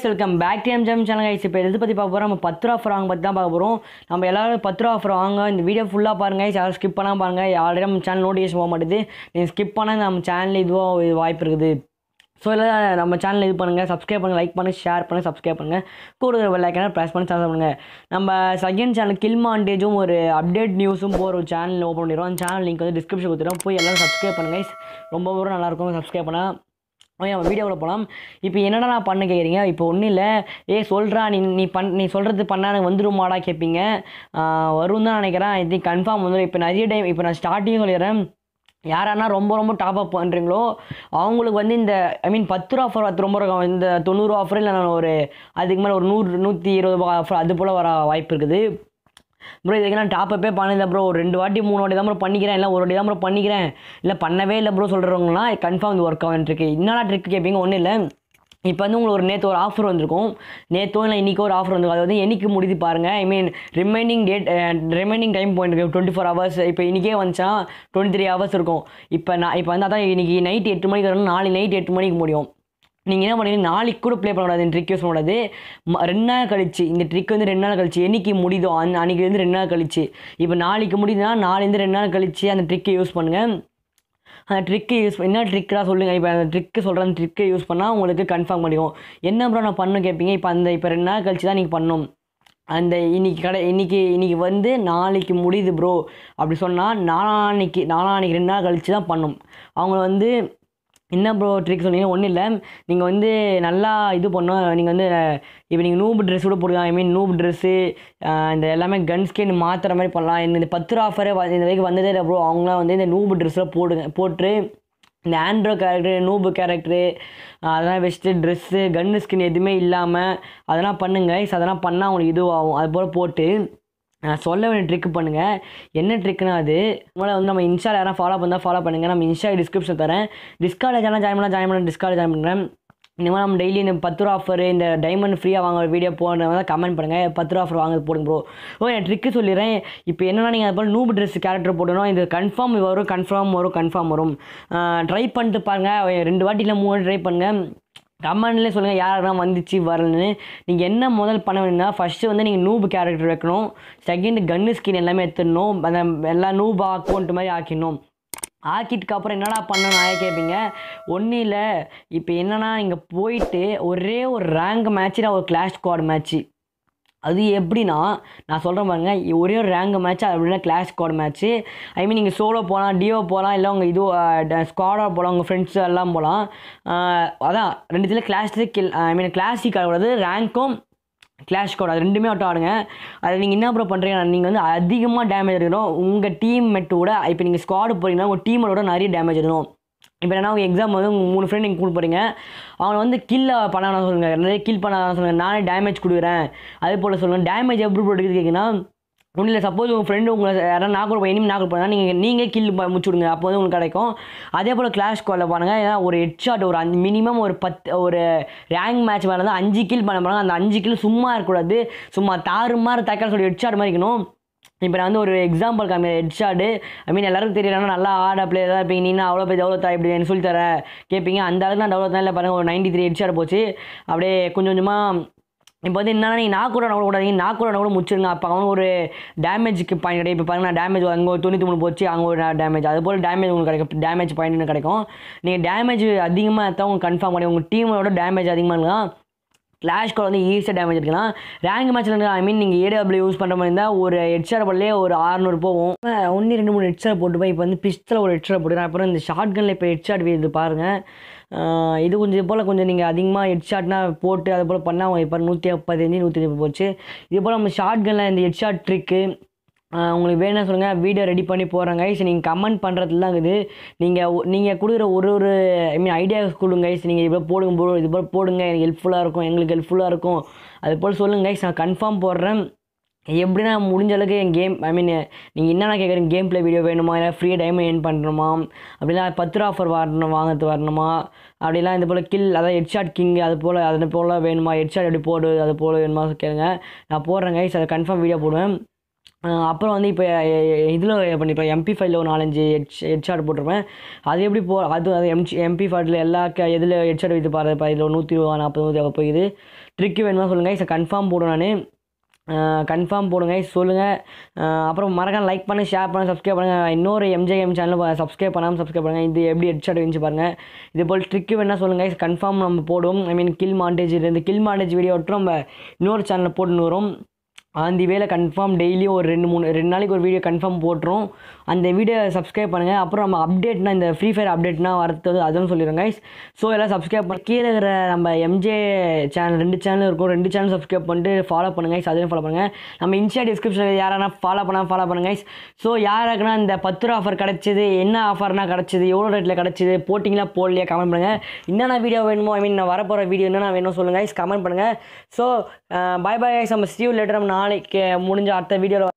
Guys welcome back to MJM channel guys இப்போ எது பற்றி பார்க்க போகிறோம் நம்ம பத்து ரூபா ஆஃபர் வாங்க பற்றி தான் பார்க்க போகிறோம் நம்ம எல்லாரும் பத்து ரூபா ஆஃபர் வாங்க. இந்த வீடியோ ஃபுல்லாக பாருங்க யாரும் ஸ்கிப் பண்ணால் பாருங்கள் ஆல்ரெடி நம்ம சேனல் நோட்டிஃபிகேஷன் போக மாட்டேது. நீங்கள் ஸ்கிப் பண்ணால் நம்ம சேனல் இதுவாக இது வாய்ப்பு இருக்குது. ஸோ இல்லை நம்ம சேனல் இது பண்ணுங்கள் சப்ஸ்கிரைப் பண்ணுங்கள் லைக் பண்ணுங்கள் ஷேர் பண்ணுங்கள் சப்ஸ்கிரைப் பண்ணுங்கள் கூட ஒரு லைக்கான ப்ரெஸ் பண்ணி சப்ஸ்கிரைப் பண்ணுங்கள் நம்ம செகண்ட் சேனல் கில்மாண்டேஜும் ஒரு அப்டேட் நியூஸும் போகிற ஒரு சேனல் ஓப்பன் பண்ணிடுவோம் அந்த சேனல் லிங்க் வந்து டிஸ்கிரிப்ஷன் கொடுத்துருவோம் போய் எல்லாரும் சப்ஸ்கிரைப் பண்ணுங்கள் ரொம்ப ரொம்ப நல்லாயிருக்கும் சப்ஸ்கிரைப் பண்ணால் ஓகே நம்ம வீடியோவில் போகலாம் இப்போ என்னடா நான் பண்ண கேட்குறீங்க இப்போ ஒன்றும் இல்லை. ஏ சொல்கிறா நீ நீ பண் நீ சொல்கிறது பண்ணால் எனக்கு வந்துருமாடா கேட்பீங்க வரும் தான் நினைக்கிறேன். இது கன்ஃபார்ம் வந்துடும் இப்போ நிறைய டைம் இப்போ நான் ஸ்டார்டிங் சொல்லிடுறேன். யாரானா ரொம்ப ரொம்ப டாப் அப் பண்ணுறீங்களோ அவங்களுக்கு வந்து இந்த ஐ மீன் பத்து ரூபா ஆஃபர் பத்து ரொம்ப இருக்கும். இந்த தொண்ணூறு ஆஃபர் இல்லை நான் ஒரு அதுக்கு மேலே ஒரு நூறு நூற்றி இருபது ரூபா ஆஃபர் அது போல் வர வாய்ப்பு இருக்குது. ப்ரோ இதுக்கு நான் டாப் பண்ணல ப்ரோ ஒரு ரெண்டு வாட்டி மூணு வாட்டி தான் ப்ரோ பண்ணிக்கிறேன். இல்லை ஒரு வாட்டி தான் ப்ரோ பண்ணிக்கிறேன். இல்லை பண்ணவே இல்லை ப்ரோ சொல்கிறவங்களாம் கன்ஃபார்ம் இது ஒர்க் ஆகிட்டுருக்கு ட்ரிக்கு என்னடா ட்ரிக் கேட்பீங்க ஒன்றும் இல்லை. இப்போ வந்து உங்களுக்கு ஒரு நேற்று ஒரு ஆஃபர் வந்திருக்கும். நேற்றோ இல்லை இன்றைக்கோ ஒரு ஆஃபர் வந்திருக்கும். அது வந்து என்னைக்கு முடிது பாருங்கள் I mean remaining date remaining time point இருக்குது டுவெண்ட்டி ஃபோர் ஹவர்ஸ் இப்போ இன்றைக்கே வந்துச்சா? டுவெண்ட்டி த்ரீ ஹவர்ஸ் இருக்கும். இப்போ நான் இப்போ வந்து அதான் இன்றைக்கி நைட் எட்டு மணிக்கு வரணும். நாளைக்கு நைட் எட்டு மணிக்கு முடியும். நீங்கள் என்ன பண்ணுறீங்க நாளைக்கு கூட ப்ளே பண்ணக்கூடாது இந்த ட்ரிக் யூஸ் பண்ணக்கூடாது. ரெண்டு நாள் கழிச்சு இந்த ட்ரிக் வந்து ரெண்டு நாள் கழிச்சு என்னைக்கு முடியுதோ அந்த அன்றைக்கி வந்து ரெண்டு நாள் கழிச்சு. இப்போ நாளைக்கு முடியுதுன்னா நாளைந்து ரெண்டு நாள் கழிச்சு அந்த ட்ரிக்கை யூஸ் பண்ணுங்கள் அந்த ட்ரிக்கு யூஸ் என்ன ட்ரிக்கெலாம் சொல்லுங்கள் இப்போ அந்த ட்ரிக்கு சொல்கிற அந்த ட்ரிக்கை யூஸ் பண்ணால் உங்களுக்கு கன்ஃபார்ம் பண்ணிக்கும் என்ன ப்ரோ நான் பண்ணணும் கேட்பீங்க இப்போ அந்த இப்போ ரெண்டு நாள் கழிச்சு தான் நீங்கள் பண்ணணும். அந்த இன்னைக்கு கடை இன்னைக்கு இன்னைக்கு வந்து நாளைக்கு முடியுது ப்ரோ அப்படி சொன்னால் நாளான்னைக்கு நாளான்னைக்கு ரெண்டு நாள் கழிச்சு தான் பண்ணும். அவங்க வந்து என்ன ப்ரோ ட்ரிக் சொன்னீங்கன்னா ஒன்றும் இல்லை. நீங்கள் வந்து நல்லா இது பண்ணோம் நீங்கள் வந்து இப்போ நீங்கள் நூப் ட்ரெஸ் கூட போடலாம் ஐ மீன் நூப் ட்ரெஸ்ஸு இந்த எல்லாமே கன் ஸ்கின் மாற்றுற மாதிரி பண்ணலாம். இந்த பத்து ரூபா ஆஃபரே இந்த வரைக்கும் வந்ததே இல்லை ப்ரோ அவங்களாம் வந்து இந்த நூபு ட்ரெஸ்ஸில் போடுங்க போட்டு இந்த ஆண்ட்ரோ கேரக்டரு நூபு கேரக்டரு அதெல்லாம் வச்சுட்டு ட்ரெஸ்ஸு கன்னு ஸ்கின் எதுவுமே இல்லாமல் அதெல்லாம் பண்ணுங்க. அதெல்லாம் பண்ணால் அவங்களுக்கு இதுவாகும். அது போல் போட்டு நான் சொல்ல வேண்டிய ட்ரிக் பண்ணுங்கள் என்ன ட்ரிக்னா அது உங்களை வந்து நம்ம இன்ஸ்டாவில் யாரும் ஃபாலோ பண்ணால் ஃபாலோ பண்ணுங்கள் நம்ம இன்ஸ்டா டிஸ்கிரிப்ஷன் தரேன். டிஸ்காலேஜ் ஆனால் ஜாயின் பண்ணால் ஜாயின் பண்ண டிஸ்காலேஜ் ஜாயின் பண்ணுறேன் இந்த மாதிரி நம்ம டெய்லி இந்த பத்து ரூபா ஆஃபர் இந்த டைமண்ட் ஃப்ரீயாக வாங்க வீடியோ போடுறவங்க கமெண்ட் பண்ணுங்கள் பத்து ரூபா ஆஃபர் வாங்க போடுங்க ப்ரோ ஓ என் ட்ரிக்கு சொல்லிடுறேன். இப்போ என்னன்னா நீங்கள் அது போல் நூபு ட்ரெஸ் கேரக்டர் போடணும். இது கன்ஃபார்ம் வரும் கன்ஃபார்ம் வரும் கன்ஃபார்ம் வரும். ட்ரை பண்ணிட்டு பாருங்கள் ரெண்டு வாட்டி இல்லை மூணு ட்ரை பண்ணுங்கள் கமெண்ட்லேயே சொல்லுங்கள் யாரெல்லாம் வந்துச்சு வரலன்னு. நீங்கள் என்ன முதல் பண்ண வேணும்னா ஃபஸ்ட்டு வந்து நீங்கள் நூபு கேரக்டர் வைக்கணும். செகண்ட் கன்னு ஸ்கின் எல்லாமே எடுத்துடணும். அந்த எல்லா நூபு அக்கௌண்ட் மாதிரி ஆக்கிடணும். ஆக்கிட்டுக்கு அப்புறம் என்னடா பண்ணணும் நாயே கேட்பீங்க ஒன்றும் இல்லை. இப்போ என்னென்னா இங்கே போயிட்டு ஒரே ஒரு ரேங்க் மேட்ச்சு நான் ஒரு கிளாஷ் ஸ்குவாட் மேட்ச்சு அது எப்படின்னா நான் சொல்கிறேன் பாருங்க ஒரே ஒரு ரேங்க் மேட்ச் அப்படின்னா class squad match I mean நீங்கள் சோலோ போகலாம் டியோ போகலாம் இல்லை உங்கள் இது ஸ்குவாடாக போகலாம் உங்கள் ஃப்ரெண்ட்ஸ் எல்லாம் போகலாம் அதான் ரெண்டுத்துல கிளாஸ்லேயே கில் ஐ மீன் கிளாசிக் ஆகக்கூடாது ரேங்க்கும் கிளாஷ் கோட் அது ரெண்டுமே ஆட்டோ ஆடுங்க. அது நீங்கள் என்ன ப்ரோ பண்ணுறீங்கன்னா நீங்கள் வந்து அதிகமாக டேமேஜ் எடுக்கணும். உங்கள் டீம் மெட்டோட இப்போ நீங்கள் ஸ்குவாடு போகிறீங்கன்னா உங்கள் டீமோட நிறைய டேமேஜ் எடுக்கணும். இப்போ என்ன உங்கள் எக்ஸாம் வந்து உங்கள் மூணு ஃப்ரெண்ட் நீங்கள் கூட்டு போகிறீங்க அவனை வந்து கில்ல பண்ண வேணாம் சொல்லுங்கள் நிறைய கில் பண்ண வேணாம் சொல்லுங்கள் நானே டேமேஜ் கொடுக்குறேன். அது போல் சொல்லுங்கள் டேமேஜ் எப்படி போட்டு கேட்குன்னா ஒன்றும் இல்லை சப்போஸ் உங்கள் ஃப்ரெண்டு உங்களை யாராவது நாக்கூட இனிமே நாக்கூட போனால் நீங்கள் நீங்கள் கில் முடிச்சு விடுங்க. அப்போ வந்து உங்களுக்கு கிடைக்கும். அதே போல் கிளாஷ் காலில் பாருங்கள் ஏன்னா ஒரு ஹெட் ஷாட் ஒரு அஞ்சு மினிமம் ஒரு பத்து ஒரு ரேங்க் மேட்ச் மேலே தான் அஞ்சு கில் பண்ண போகிறாங்க அந்த அஞ்சு கில் சும்மா இருக்கக்கூடாது. சும்மா தாறு மாதிரி தக்காளி சொல்லி ஹெட் ஷாட் மாதிரி இருக்கணும். இப்போ நான் வந்து ஒரு எக்ஸாம்பிள் காமி ஹெட் ஷாட்டு ஐ மீன் எல்லாருக்கும் தெரியலன்னா நல்லா ஆட பிளேயர் தான் இருப்பீங்க. நீ அவ்வளோ பேர் டெவலப் தான் இப்படி சொல்லி தரேன் கேட்பீங்க அந்த அளவுக்கு நான் டெவலப் தான் இல்லை பாருங்கள் ஒரு நைன்டி த்ரீ ஹெட் ஷாட் போச்சு. அப்படியே கொஞ்சம் கொஞ்சமாக இப்போ வந்து என்னன்னா நீங்கள் நாக்கூட கூட கூடாதீங்க. நாக்கூட கூட கூட முடிச்சிருங்க. அப்போ அவனுக்கு ஒரு டேமேஜுக்கு பாயிண்ட் கிடையாது இப்போ பாருங்க நான் டேமேஜ் அங்கே ஒரு தொண்ணூற்றி மூணு போச்சு அங்கே ஒரு டேமேஜ் அது போல் டேமேஜ் உங்களுக்கு கிடைக்கும். டேமேஜ் பாயிண்ட்னு கிடைக்கும். நீங்கள் டேமேஜ் அதிகமாக எடுத்தால் உங்களுக்கு கன்ஃபார்ம் பண்ணி உங்கள் டீமோட டேமேஜ் அதிகமாக இருக்கலாம் கிளாஷ் கால் வந்து ஈஸியாக டேமேஜ் எடுக்கலாம் ரேங்க் மேட்ச்சில் ஐ மீன் நீங்கள் ஏடபிள்யூ யூஸ் பண்ணுற மாதிரி இருந்தால் ஒரு ஹெட்ஷாட் போடலே ஒரு ஆறுநூறு போகும். ஒன்று ரெண்டு மூணு ஹெட்ஷாட் போட்டு போய் இப்போ வந்து பிஸ்தில் ஒரு ஹெட்ஷாட் போட்டுக்கிறேன். அப்புறம் இந்த ஷார்ட் கனில் இப்போ ஹெட்ஷாட் இது பாருங்கள் இது கொஞ்சம் போல் கொஞ்சம் நீங்கள் அதிகமாக ஹெட்ஷாட்னா போட்டு அதை போல் பண்ணால் அவங்க இப்போ நூற்றி முப்பத்தஞ்சு நூற்றி முப்பது போச்சு. இது போல் நம்ம ஷார்ட் கனில் இந்த ஹெட்ஷாட் ட்ரிக்கு உங்களுக்கு வேணும் சொல்லுங்கள் வீடியோ ரெடி பண்ணி போடுறேன் கைஸ் நீங்கள் கமெண்ட் பண்ணுறதுல தான் இருக்குது. நீங்கள் நீங்கள் கொடுக்குற ஒரு ஒரு ஐ மீன் ஐடியாஸ் கொடுங்க கைஸ் நீங்கள் இப்போ போடுங்க போ இது போல் போடுங்க. எனக்கு ஹெல்ப்ஃபுல்லாக இருக்கும் எங்களுக்கு ஹெல்ப்ஃபுல்லாக இருக்கும். அது போல் சொல்லுங்க கைஸ் நான் கன்ஃபார்ம் போடுறேன். எப்படின்னா முடிஞ்ச அளவுக்கு என் கேம் ஐ மீன் நீங்கள் என்னென்ன கேட்குறீங்க கேம் ப்ளே வீடியோ வேணுமா? இல்லை ஃப்ரீயாக டைம் ஏர்ன் பண்ணணுமா அப்படிலாம் பத்து ரூபா ஆஃபர் வரணும்? வாங்கிறது வரணுமா? அப்படிலாம் இது போல் கில் அதாவது ஹெட்ஷாட் கிங் அது போல் அது போல் வேணுமா? ஹெட்ஷாட் எப்படி போடு அது போல் வேணுமா? கேளுங்க. நான் போடுறேன் கைஸ் அதை கன்ஃபார்ம் வீடியோ போடுவேன். அப்புறம் வந்து இப்போ இதில் பண்ணிப்பேன் எம்பி ஃபைவ்ல ஒரு நாலஞ்சு ஹெட் ஹெட்ஷாட் போட்டிருப்பேன். அது எப்படி போ அது அது எம்ஜி எம்பி ஃபைவ்ல எல்லா க இதில் ஹெட்ஷாட் வைத்து பாரு இப்போ இதில் நூற்றி நாற்பது நூற்றி அங்கே போகுது. ட்ரிக்கு வேணுமா சொல்லுங்கள் இதை கன்ஃபார்ம் போடும் நான். கன்ஃபார்ம் போடுங்க சொல்லுங்கள் அப்புறம் மறக்காம லைக் பண்ணி ஷேர் பண்ணி சப்ஸ்கிரைப் பண்ணுங்கள் இன்னொரு எம்ஜேஎம் சேனல் சப்ஸ்கிரைப் பண்ணாமல் சப்ஸ்கிரைப் பண்ணுங்கள் இது எப்படி ஹெட்ஷாட் இருந்துச்சு பாருங்கள் இது போல் ட்ரிக்கு வேணால் சொல்லுங்கள் கன்ஃபார்ம் நம்ம போடும் ஐ மீன் கில் மாண்டேஜ் இந்த கில் மாண்டேஜ் வீடியோ விட்டு நம்ம இன்னொரு சேனலில் போட்டுன்னு வரும். ஆந்தி வேலை கன்ஃபார்ம் டெய்லியும் ஒரு ரெண்டு மூணு ரெண்டு நாளைக்கு ஒரு வீடியோ கன்ஃபார்ம் போட்டுரும். அந்த வீடியோ சப்ஸ்கிரைப் பண்ணுங்கள் அப்புறம் நம்ம அப்டேட்னா இந்த ஃப்ரீ ஃபயர் அப்டேட்னா வரது அதுவும் சொல்லிடுங்க கைஸ் ஸோ எல்லாம் சப்ஸ்கிரைப் பண்ண கீழே இருக்கிற நம்ம எம்ஜே சேனல் ரெண்டு சேனல் இருக்கும். ரெண்டு சேனல் சப்ஸ்கிரைப் பண்ணிட்டு ஃபாலோ பண்ணுங்கள் கைஸ் அதையும் ஃபாலோ பண்ணுங்கள் நம்ம இன்ஸ்டா டிஸ்கிரிப்ஷனில் யாரானா ஃபாலோ பண்ணால் ஃபாலோ பண்ணுங்க கைஸ் ஸோ யாருக்குன்னா இந்த பத்து ரூபா ஆஃபர் கிடச்சிது என்ன ஆஃபர்னா கிடச்சிது எவ்வளோ ரேட்டில் கிடச்சிது போட்டிங்களா போடலையா கமெண்ட் பண்ணுங்கள் என்னென்ன வீடியோ வேணுமோ ஐ மீன் நான் வரப்போகிற வீடியோ என்னென்ன வேணும் சொல்லுங்கள் கைஸ் கமெண்ட் பண்ணுங்கள் ஸோ பாய் பாய் கைஸ் நம்ம ஸ்டீவ் லெட்டர் நம்ம நாளைக்கு முடிஞ்ச அடுத்த வீடியோவில்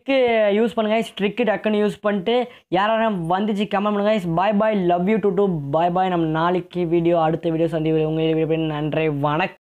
யூஸ் பண்ணுங்க ட்ரிக்கு டக்குன்னு யூஸ் பண்ணிட்டு யாராலும் வந்துச்சு கமெண்ட் பண்ணுங்க bye bye love you too too bye bye நம்ம நாளைக்கு வீடியோ அடுத்த வீடியோ சந்தி உங்கள் வீடியோ நன்றி வணக்கம்.